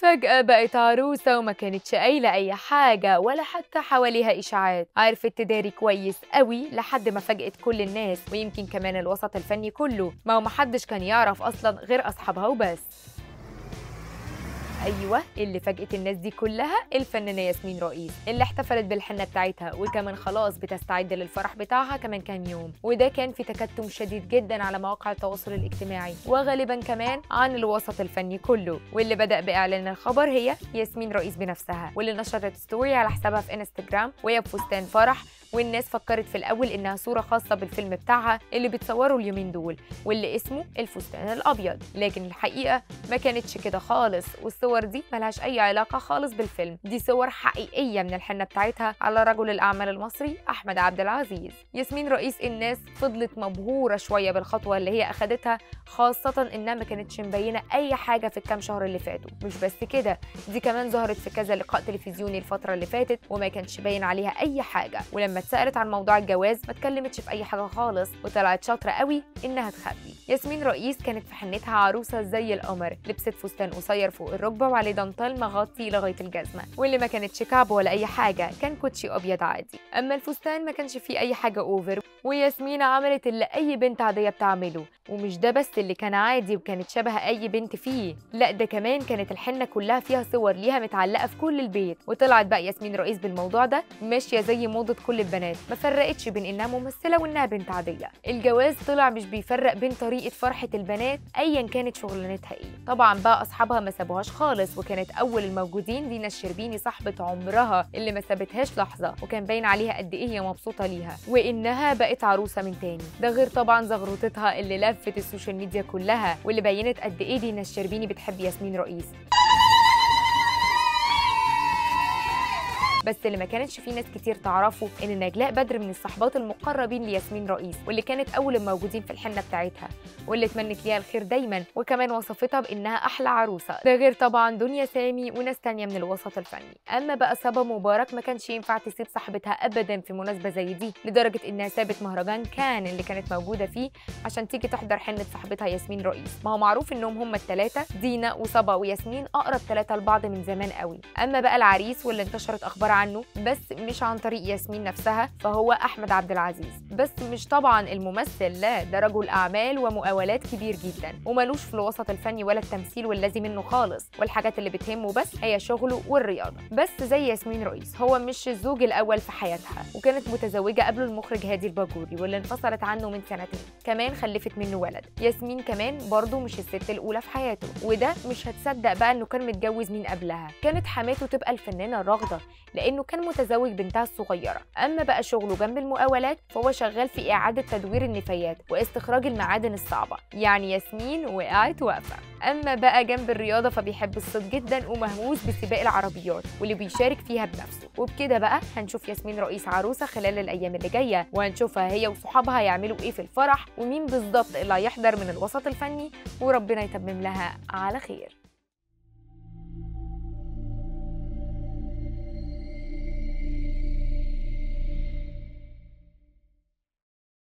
فجأة بقت عروسة وما كانتش قايلة أي حاجة ولا حتى حواليها إشاعات. عرفت تداري كويس قوي لحد ما فاجأت كل الناس ويمكن كمان الوسط الفني كله. ما هو محدش كان يعرف أصلا غير أصحابها وبس. أيوه اللي فاجئت الناس دي كلها الفنانة ياسمين رئيس اللي احتفلت بالحنة بتاعتها وكمان خلاص بتستعد للفرح بتاعها كمان كام يوم. وده كان في تكتم شديد جدا على مواقع التواصل الاجتماعي وغالبا كمان عن الوسط الفني كله. واللي بدأ بإعلان الخبر هي ياسمين رئيس بنفسها واللي نشرت ستوري على حسابها في انستجرام وهي بفستان فرح والناس فكرت في الأول إنها صورة خاصة بالفيلم بتاعها اللي بتصوره اليومين دول واللي اسمه الفستان الأبيض. لكن الحقيقة ما كانتش كده خالص والصور دي ملهاش أي علاقة خالص بالفيلم. دي صور حقيقية من الحنة بتاعتها على رجل الأعمال المصري أحمد عبد العزيز. ياسمين رئيس الناس فضلت مبهورة شوية بالخطوة اللي هي أخدتها خاصة إنها ما كانتش مبينة أي حاجة في الكام شهر اللي فاتوا. مش بس كده دي كمان ظهرت في كذا لقاء تلفزيوني الفترة اللي فاتت وما كانش باين عليها أي حاجة. ولما اتسألت عن موضوع الجواز ما اتكلمتش في أي حاجة خالص وطلعت شاطرة قوي إنها تخبي. ياسمين رئيس كانت في حنتها عروسة زي القمر لبست فستان قصير فوق الركبة وعليه دانتال مغطي لغاية الجزمة. واللي ما كانتش كعب ولا أي حاجة كان كوتشي أبيض عادي. أما الفستان ما كانش فيه أي حاجة over وياسمين عملت اللي أي بنت عادية بتعمله. ومش ده بس اللي كان عادي وكانت شبه أي بنت فيه. لا ده كمان كانت الحنة كلها فيها صور ليها متعلقة في كل البيت. وطلعت بقى ياسمين رئيس بالموضوع ده ماشية زي موضة كل البنات. ما فرقتش بين إنها ممثلة وإنها بنت عادية. الجواز طلع مش بيفرق بين طريقة فرحة البنات ايا كانت شغلانتها إيه. طبعا بقى أصحابها ما سابوهاش خالص وكانت أول الموجودين دينا الشربيني صاحبة عمرها اللي ما سابتهاش لحظة وكان باين عليها قد إيه هي مبسوطة ليها. وإنها بقت عروسة من تاني. ده غير طبعا زغروطتها اللي لفت ال social media كلها واللي بينت قد إيه دينا الشربيني بتحب ياسمين رئيس. بس اللي ما كانتش فيه ناس كتير تعرفه إن نجلاء بدر من الصحبات المقربين لياسمين رئيس واللي كانت أول الموجودين في الحنة بتاعتها واللي اتمنت ليها الخير دايما وكمان وصفتها بإنها أحلى عروسة. ده غير طبعا دنيا سامي وناس تانية من الوسط الفني. أما بقى صبا مبارك ما كانش ينفع تسيب صاحبتها ابدا في مناسبة زي دي لدرجة إنها سابت مهرجان كان اللي كانت موجودة فيه عشان تيجي تحضر حنة صاحبتها ياسمين رئيس. ما هو معروف إنهم هم الثلاثه دينا وصبا وياسمين أقرب ثلاثة لبعض من زمان قوي. أما بقى العريس واللي انتشرت أخبار عنه بس مش عن طريق ياسمين نفسها فهو أحمد عبد العزيز. بس مش طبعا الممثل لا ده رجل أعمال ومقاولات كبير جدا. وملوش في الوسط الفني ولا التمثيل والذي منه خالص. والحاجات اللي بتهمه بس هي شغله والرياضة. بس زي ياسمين رئيس هو مش الزوج الأول في حياتها. وكانت متزوجة قبله المخرج هادي الباجوري واللي انفصلت عنه من سنتين. كمان خلفت منه ولد. ياسمين كمان برضه مش الست الأولى في حياته. وده مش هتصدق بقى إنه كان متجوز مين قبلها. كانت حماته تبقى الفنانة راغده لأنه كان متزوج بنتها الصغيرة. أما بقى شغله جنب المقاولات فهو شغال في إعادة تدوير النفايات واستخراج المعادن الصعبة. يعني ياسمين وقعت واقفة. أما بقى جنب الرياضة فبيحب الصيد جدا ومهووس بسباق العربيات واللي بيشارك فيها بنفسه. وبكده بقى هنشوف ياسمين رئيس عروسة خلال الأيام اللي جاية. وهنشوفها هي وصحابها هيعملوا إيه في الفرح ومين بالظبط اللي هيحضر من الوسط الفني. وربنا يتمم لها على خير.